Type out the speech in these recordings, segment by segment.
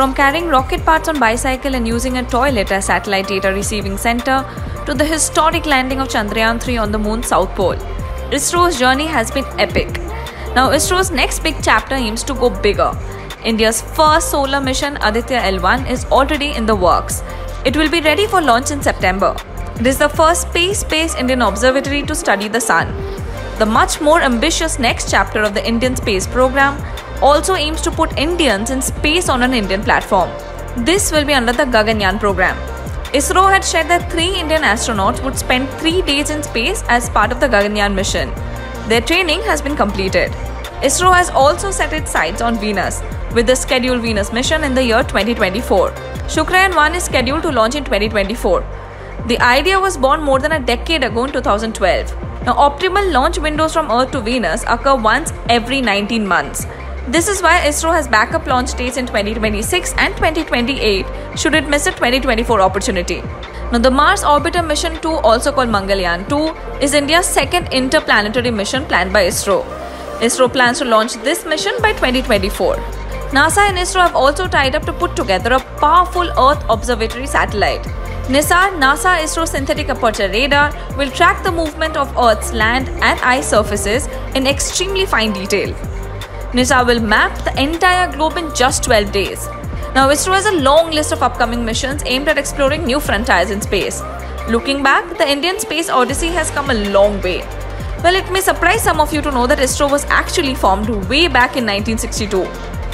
From carrying rocket parts on bicycle and using a toilet as satellite data receiving center to the historic landing of Chandrayaan 3 on the moon's south pole, ISRO's journey has been epic. Now, ISRO's next big chapter aims to go bigger. India's first solar mission, Aditya L1, is already in the works. It will be ready for launch in September. It is the first space based Indian observatory to study the sun. The much more ambitious next chapter of the Indian space program also aims to put Indians in space on an Indian platform. This will be under the Gaganyaan program. ISRO had shared that three Indian astronauts would spend three days in space as part of the Gaganyaan mission. Their training has been completed. ISRO has also set its sights on Venus with the scheduled Venus mission in the year 2024. Shukrayan 1 is scheduled to launch in 2024. The idea was born more than a decade ago in 2012. Now, optimal launch windows from Earth to Venus occur once every 19 months. This is why ISRO has backup launch dates in 2026 and 2028 should it miss a 2024 opportunity. Now, the Mars Orbiter Mission 2, also called Mangalyaan 2, is India's second interplanetary mission planned by ISRO. ISRO plans to launch this mission by 2024. NASA and ISRO have also tied up to put together a powerful Earth observatory satellite. NISAR, NASA ISRO Synthetic Aperture Radar, will track the movement of Earth's land and ice surfaces in extremely fine detail. NISAR will map the entire globe in just 12 days. Now, ISRO has a long list of upcoming missions aimed at exploring new frontiers in space. Looking back, the Indian Space Odyssey has come a long way. Well, it may surprise some of you to know that ISRO was actually formed way back in 1962.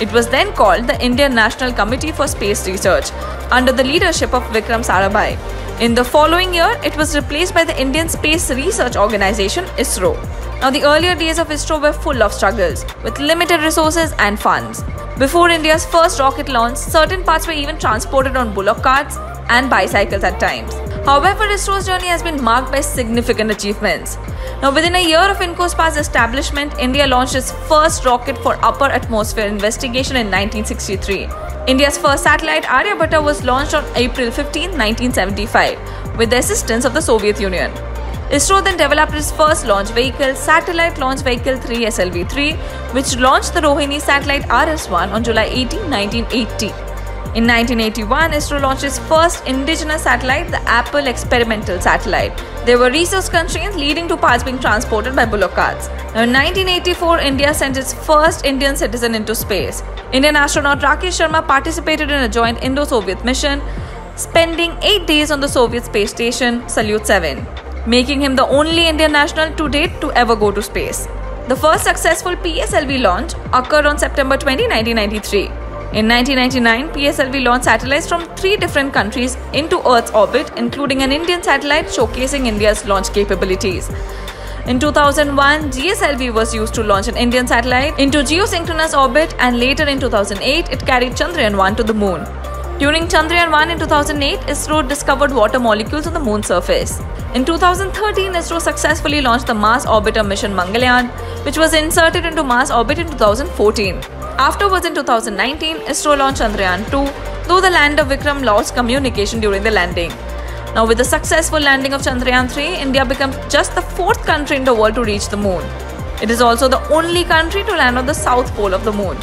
It was then called the Indian National Committee for Space Research under the leadership of Vikram Sarabhai. In the following year, it was replaced by the Indian Space Research Organization ISRO. Now, the earlier days of ISRO were full of struggles, with limited resources and funds. Before India's first rocket launch, certain parts were even transported on bullock carts and bicycles at times. However, ISRO's journey has been marked by significant achievements. Now, within a year of INCOSPAR's establishment, India launched its first rocket for upper atmosphere investigation in 1963. India's first satellite Aryabhatta was launched on April 15, 1975, with the assistance of the Soviet Union. ISRO then developed its first launch vehicle, Satellite Launch Vehicle 3 SLV 3, which launched the Rohini satellite RS 1 on July 18, 1980. In 1981, ISRO launched its first indigenous satellite, the Apple Experimental Satellite. There were resource constraints leading to parts being transported by bullock carts. Now, in 1984, India sent its first Indian citizen into space. Indian astronaut Rakesh Sharma participated in a joint Indo Soviet mission, spending eight days on the Soviet space station Salyut 7 making him the only Indian national to date to ever go to space. The first successful PSLV launch occurred on September 20, 1993. In 1999, PSLV launched satellites from three different countries into Earth's orbit, including an Indian satellite showcasing India's launch capabilities. In 2001, GSLV was used to launch an Indian satellite into geosynchronous orbit, and later in 2008, it carried Chandrayaan 1 to the moon. During Chandrayaan 1 in 2008, ISRO discovered water molecules on the moon's surface. In 2013, ISRO successfully launched the Mars Orbiter mission Mangalyaan, which was inserted into Mars orbit in 2014. Afterwards, in 2019, ISRO launched Chandrayaan 2, though the lander Vikram lost communication during the landing. Now, with the successful landing of Chandrayaan 3, India becomes just the fourth country in the world to reach the moon. It is also the only country to land on the south pole of the moon.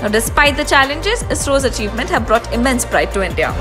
Now, despite the challenges, ISRO's achievement have brought immense pride to India.